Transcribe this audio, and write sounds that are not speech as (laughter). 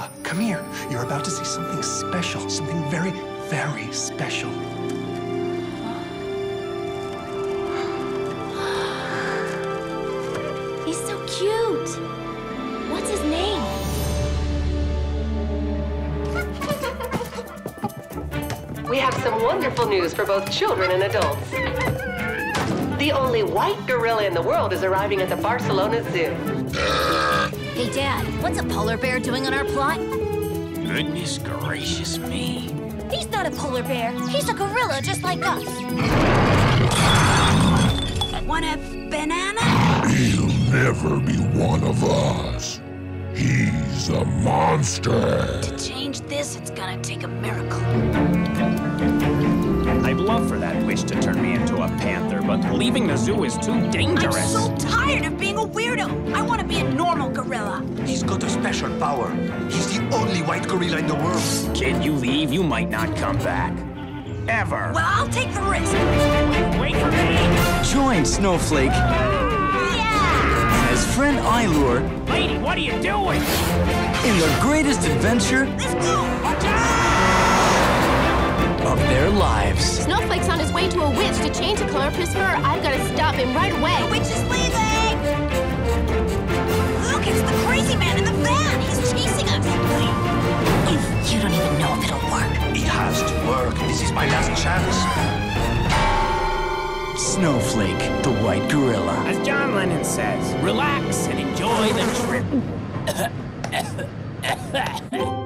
gorilla. Come here. You're about to see something special. Something very, very special. (gasps) He's so cute. What's his name? We have some wonderful news for both children and adults. The only white gorilla in the world is arriving at the Barcelona Zoo. Hey, Dad, what's a polar bear doing on our plot? Goodness gracious me. He's not a polar bear. He's a gorilla just like us. Want a banana? He'll never be one of us. He's a monster. To change this, it's gonna take a miracle. I'd love for that wish to turn me into a panther, but leaving the zoo is too dangerous. I'm so tired of being a weirdo. I want to be a normal gorilla. He's got a special power. He's the only white gorilla in the world. Kid, you leave, you might not come back. Ever. Well, I'll take the risk. Wait for me! Join Snowflake Yeah! and his friend Ailur Lady, what are you doing? in the greatest adventure Let's go! of their lives. Snowflake's on his way to a witch to change the color of his fur. I've got to stop him right away. Witch is leaving! Know if it'll work. It has to work. This is my last chance. Snowflake, the white gorilla. As John Lennon says, relax and enjoy the trip. (laughs)